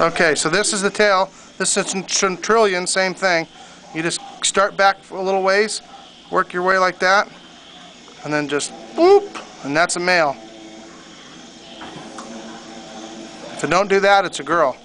Okay, so this is the tail. This is a Centralian, same thing. You just start back a little ways, work your way like that, and then just whoop, and that's a male. If you don't do that, it's a girl.